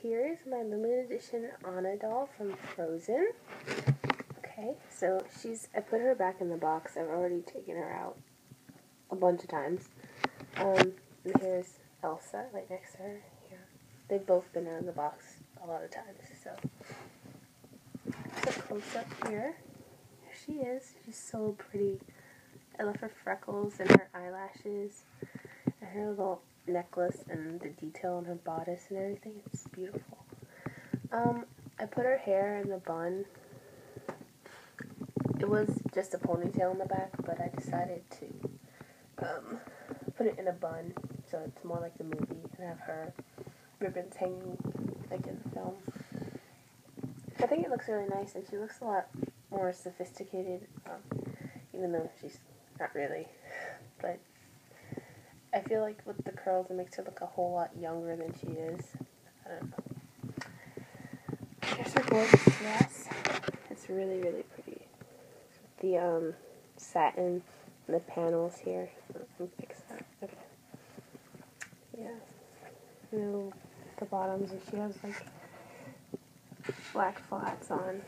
Here's my limited edition Anna doll from Frozen. Okay, so she's, I put her back in the box. I've already taken her out a bunch of times. Um, and here's Elsa right next to her. Yeah. They've both been of the box a lot of times, so. So close up here. Here she is. She's so pretty. I love her freckles and her eyelashes her little necklace and the detail on her bodice and everything. It's beautiful. Um, I put her hair in the bun. It was just a ponytail in the back, but I decided to um, put it in a bun so it's more like the movie and have her ribbons hanging like in the film. I think it looks really nice and she looks a lot more sophisticated, um, even though she's not really. But I feel like with the curls, it makes her look a whole lot younger than she is. I don't know. Here's her gorgeous dress. It's really, really pretty. The um, satin, the panels here. Let me fix that. Okay. Yeah. The bottoms, and she has like black flats on.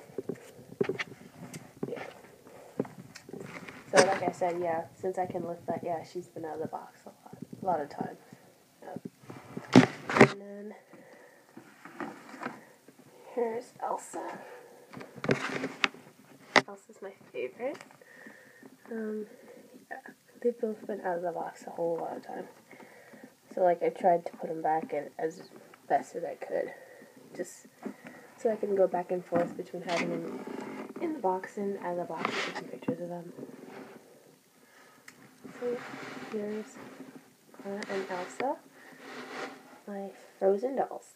So, like I said, yeah, since I can lift that, yeah, she's been out of the box a lot a lot of times. Yep. And then here's Elsa. Elsa's my favorite. Um, yeah, they've both been out of the box a whole lot of times. So like I tried to put them back in as best as I could, just so I can go back and forth between having them in the box and out of the box, taking pictures of them. Here's Anna and Elsa, my frozen dolls.